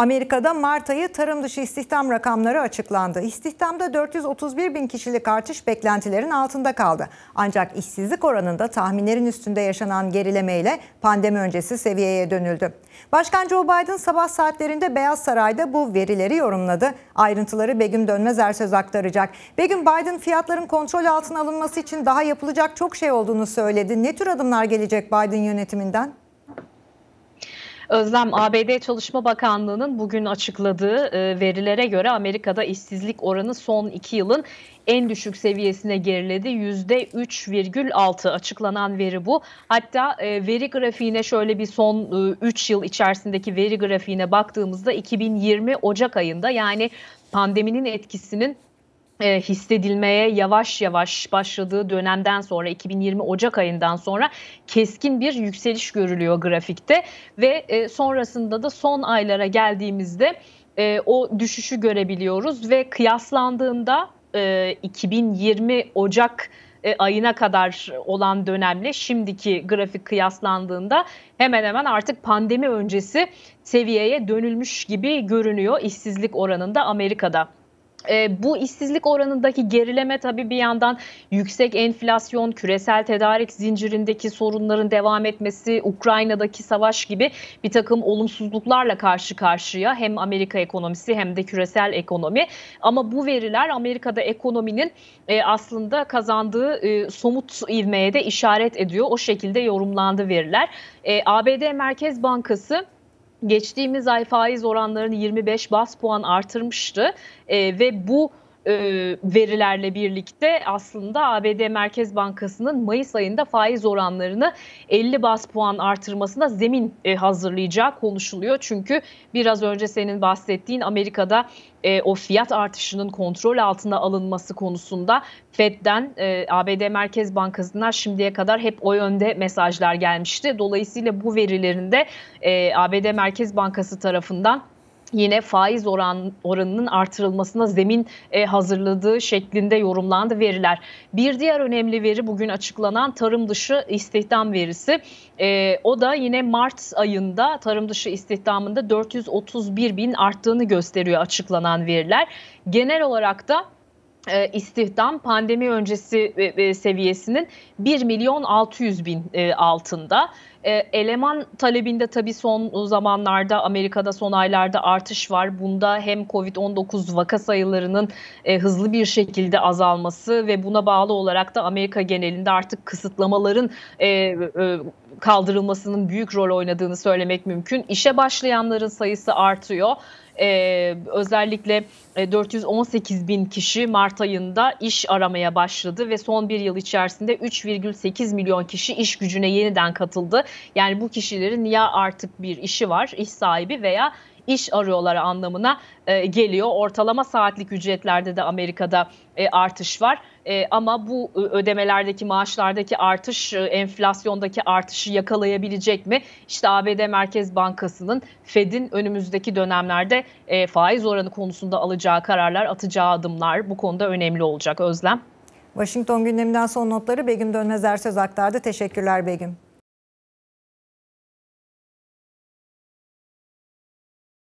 Amerika'da Mart ayı tarım dışı istihdam rakamları açıklandı. İstihdamda 431 bin kişilik artış beklentilerin altında kaldı. Ancak işsizlik oranında tahminlerin üstünde yaşanan gerilemeyle pandemi öncesi seviyeye dönüldü. Başkan Joe Biden sabah saatlerinde Beyaz Saray'da bu verileri yorumladı. Ayrıntıları Begüm Dönmez Ersöz aktaracak. Begüm Biden fiyatların kontrol altına alınması için daha yapılacak çok şey olduğunu söyledi. Ne tür adımlar gelecek Biden yönetiminden? Özlem ABD Çalışma Bakanlığı'nın bugün açıkladığı e, verilere göre Amerika'da işsizlik oranı son iki yılın en düşük seviyesine geriledi. %3,6 açıklanan veri bu. Hatta e, veri grafiğine şöyle bir son 3 e, yıl içerisindeki veri grafiğine baktığımızda 2020 Ocak ayında yani pandeminin etkisinin e, hissedilmeye yavaş yavaş başladığı dönemden sonra 2020 Ocak ayından sonra keskin bir yükseliş görülüyor grafikte ve e, sonrasında da son aylara geldiğimizde e, o düşüşü görebiliyoruz ve kıyaslandığında e, 2020 Ocak e, ayına kadar olan dönemle şimdiki grafik kıyaslandığında hemen hemen artık pandemi öncesi seviyeye dönülmüş gibi görünüyor işsizlik oranında Amerika'da. E, bu işsizlik oranındaki gerileme tabii bir yandan yüksek enflasyon, küresel tedarik zincirindeki sorunların devam etmesi, Ukrayna'daki savaş gibi bir takım olumsuzluklarla karşı karşıya hem Amerika ekonomisi hem de küresel ekonomi. Ama bu veriler Amerika'da ekonominin e, aslında kazandığı e, somut ivmeye de işaret ediyor. O şekilde yorumlandı veriler. E, ABD Merkez Bankası geçtiğimiz ay faiz oranlarını 25 bas puan artırmıştı. E, ve bu e, verilerle birlikte aslında ABD Merkez Bankası'nın Mayıs ayında faiz oranlarını 50 bas puan artırmasına zemin e, hazırlayacağı konuşuluyor. Çünkü biraz önce senin bahsettiğin Amerika'da e, o fiyat artışının kontrol altına alınması konusunda Fed'den e, ABD Merkez Bankası'na şimdiye kadar hep o yönde mesajlar gelmişti. Dolayısıyla bu verilerinde ABD Merkez Bankası tarafından yine faiz oran oranının artırılmasına zemin e, hazırladığı şeklinde yorumlandı veriler. Bir diğer önemli veri bugün açıklanan tarım dışı istihdam verisi. E, o da yine Mart ayında tarım dışı istihdamında 431 bin arttığını gösteriyor açıklanan veriler. Genel olarak da istihdam pandemi öncesi e, e, seviyesinin 1 milyon 600 bin altında. Eleman talebinde tabii son zamanlarda Amerika'da son aylarda artış var. Bunda hem Covid-19 vaka sayılarının hızlı bir şekilde azalması ve buna bağlı olarak da Amerika genelinde artık kısıtlamaların kaldırılmasının büyük rol oynadığını söylemek mümkün. İşe başlayanların sayısı artıyor. Ee, özellikle 418 bin kişi Mart ayında iş aramaya başladı ve son bir yıl içerisinde 3,8 milyon kişi iş gücüne yeniden katıldı. Yani bu kişilerin ya artık bir işi var, iş sahibi veya iş arıyorlar anlamına e, geliyor. Ortalama saatlik ücretlerde de Amerika'da e, artış var. E, ama bu ödemelerdeki maaşlardaki artış enflasyondaki artışı yakalayabilecek mi? İşte ABD Merkez Bankası'nın Fed'in önümüzdeki dönemlerde faiz oranı konusunda alacağı kararlar, atacağı adımlar bu konuda önemli olacak Özlem. Washington gündeminden son notları Begüm Dönmez Ersöz aktardı. Teşekkürler Begüm.